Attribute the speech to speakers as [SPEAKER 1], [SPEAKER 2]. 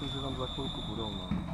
[SPEAKER 1] 这是他们在恢复不动吗？